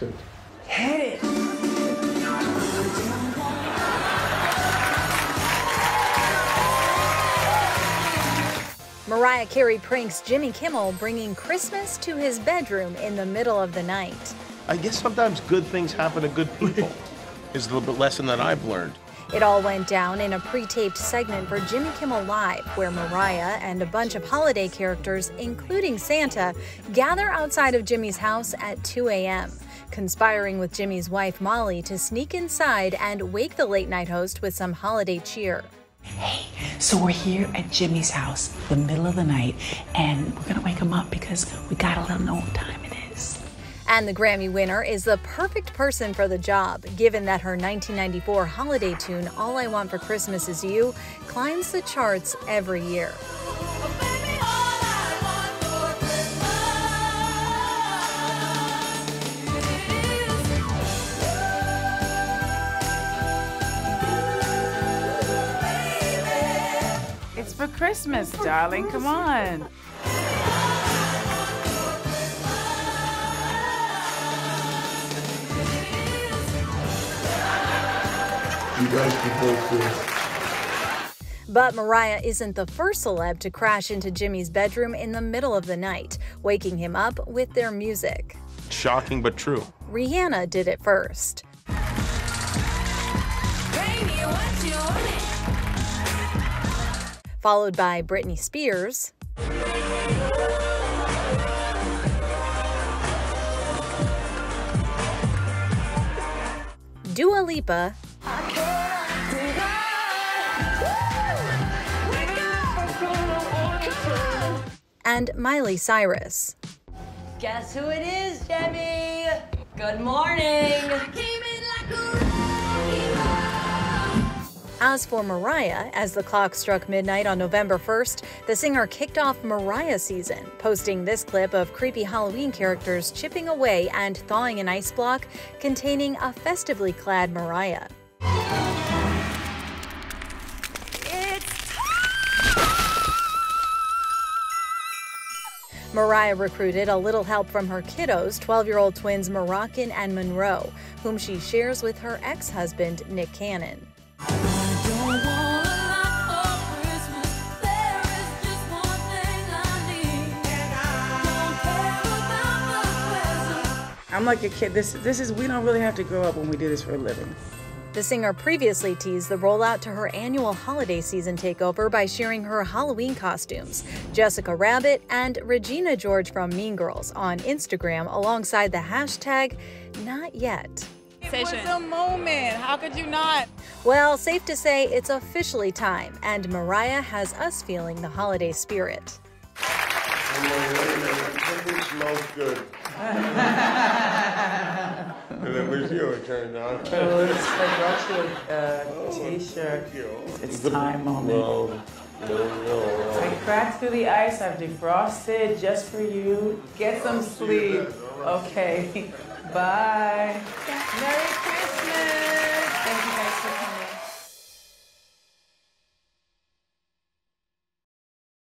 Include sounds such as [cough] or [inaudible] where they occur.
it. Hit it. Mariah Carey pranks Jimmy Kimmel, bringing Christmas to his bedroom in the middle of the night. I guess sometimes good things happen to good people. [laughs] is the lesson that I've learned. It all went down in a pre taped segment for Jimmy Kimmel Live, where Mariah and a bunch of holiday characters, including Santa, gather outside of Jimmy's house at 2 a.m., conspiring with Jimmy's wife Molly to sneak inside and wake the late night host with some holiday cheer. Hey, so we're here at Jimmy's house, the middle of the night, and we're gonna wake him up because we gotta let him know what time it is. And the Grammy winner is the perfect person for the job, given that her 1994 holiday tune, All I Want for Christmas Is You, climbs the charts every year. For Christmas, darling. Come on. You guys can both do. But Mariah isn't the first celeb to crash into Jimmy's bedroom in the middle of the night, waking him up with their music. Shocking but true. Rihanna did it first. Followed by Britney Spears. Dua Lipa. And Miley Cyrus. Guess who it is, Jimmy? Good morning. As for Mariah, as the clock struck midnight on November 1st, the singer kicked off Mariah season, posting this clip of creepy Halloween characters chipping away and thawing an ice block containing a festively clad Mariah. Mariah recruited a little help from her kiddos, 12 year old twins Moroccan and Monroe, whom she shares with her ex husband, Nick Cannon. I'm like a kid. This this is we don't really have to grow up when we do this for a living. The singer previously teased the rollout to her annual holiday season takeover by sharing her Halloween costumes, Jessica Rabbit and Regina George from Mean Girls, on Instagram alongside the hashtag not yet. It was a moment. How could you not? Well, safe to say it's officially time, and Mariah has us feeling the holiday spirit. I'm wait a minute, something smells good. [laughs] and it was you, it turned out. [laughs] Oh, it's, I brought uh, t-shirt. Thank you. It's time moment. Well, no, no, I cracked through the ice. I've defrosted just for you. Get some sleep. Okay. [laughs] Bye. Merry